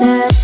said